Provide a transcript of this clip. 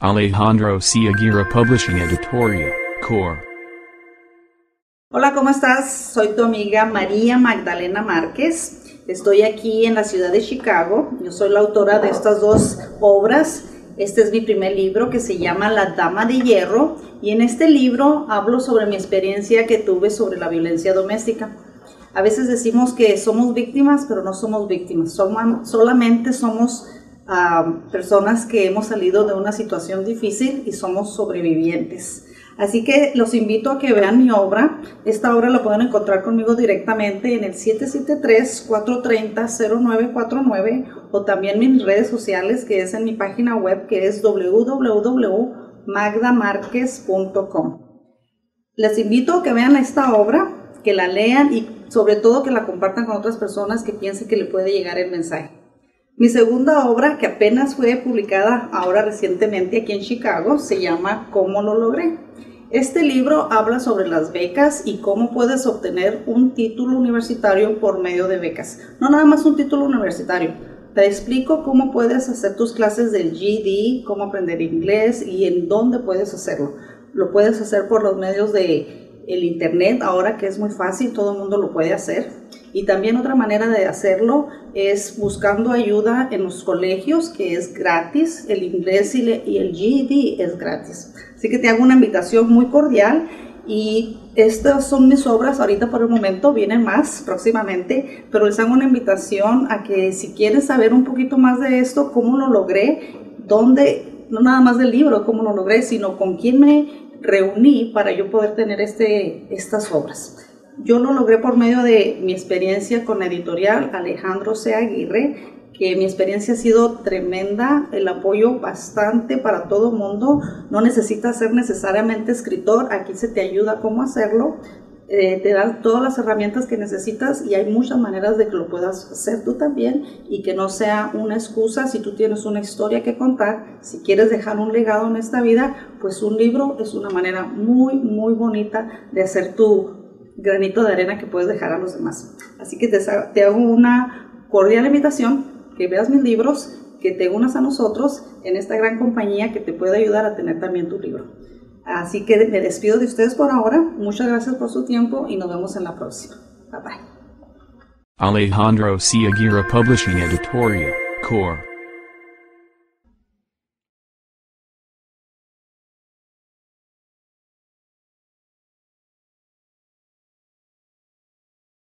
Alejandro C. Aguirre Publishing Editorial, Core. Hola, ¿cómo estás? Soy tu amiga María Magdalena Márquez. Estoy aquí en la ciudad de Chicago. Yo soy la autora de estas dos obras. Este es mi primer libro que se llama La Dama de Hierro y en este libro hablo sobre mi experiencia que tuve sobre la violencia doméstica. A veces decimos que somos víctimas, pero no somos víctimas. solamente somos ah, personas que hemos salido de una situación difícil y somos sobrevivientes. Así que los invito a que vean mi obra. Esta obra la pueden encontrar conmigo directamente en el 773-430-0949 o también en mis redes sociales que es en mi página web que es www.magdamarquez.com. Les invito a que vean esta obra, que la lean y sobre todo que la compartan con otras personas que piensen que le puede llegar el mensaje. Mi segunda obra, que apenas fue publicada ahora recientemente aquí en Chicago, se llama ¿Cómo lo logré? Este libro habla sobre las becas y cómo puedes obtener un título universitario por medio de becas. No nada más un título universitario. Te explico cómo puedes hacer tus clases del GD, cómo aprender inglés y en dónde puedes hacerlo. Lo puedes hacer por los medios de el internet, ahora que es muy fácil, todo el mundo lo puede hacer. Y también otra manera de hacerlo es buscando ayuda en los colegios, que es gratis, el inglés y, el GED es gratis. Así que te hago una invitación muy cordial y estas son mis obras ahorita por el momento, vienen más próximamente, pero les hago una invitación a que si quieren saber un poquito más de esto, cómo lo logré, dónde, no nada más del libro, cómo lo logré, sino con quién me reuní para yo poder tener este, estas obras. Yo lo logré por medio de mi experiencia con la editorial Alejandro C. Aguirre, que mi experiencia ha sido tremenda, el apoyo bastante para todo mundo, no necesitas ser necesariamente escritor, aquí se te ayuda cómo hacerlo, eh, te dan todas las herramientas que necesitas y hay muchas maneras de que lo puedas hacer tú también y que no sea una excusa. Si tú tienes una historia que contar, si quieres dejar un legado en esta vida, pues un libro es una manera muy, muy bonita de hacer tu granito de arena que puedes dejar a los demás. Así que te, hago una cordial invitación que veas mis libros, que te unas a nosotros en esta gran compañía que te puede ayudar a tener también tu libro. Así que me despido de ustedes por ahora. Muchas gracias por su tiempo y nos vemos en la próxima. Bye bye. Alejandro C. Aguirre Publishing Editorial, Core.